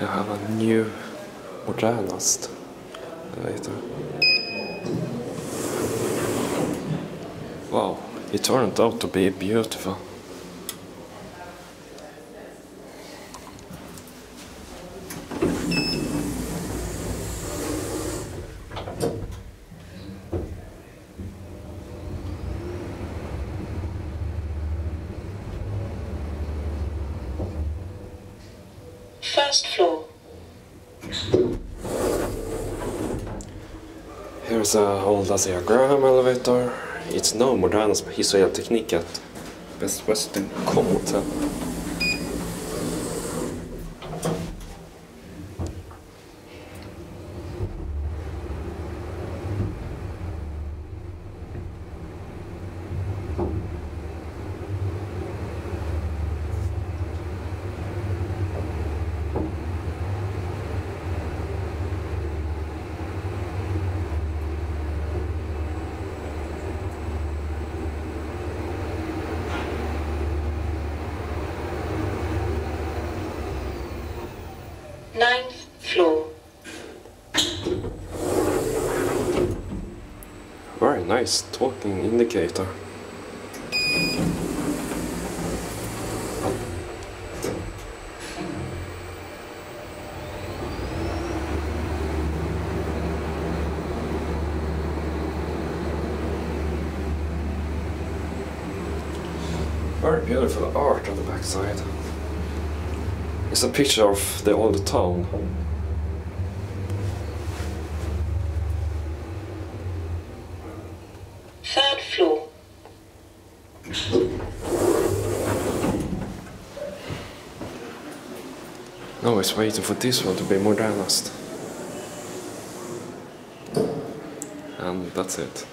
I have a new modernast elevator. Wow, it turned out to be beautiful. First floor. Here's a old ASEA-Graham elevator. It's no Hiss och Elteknik at Best Western Hotel. Ninth floor. Very nice talking indicator. Very beautiful art on the backside. It's a picture of the old town. Third floor. Now it's waiting for this one to be more modernast. And that's it.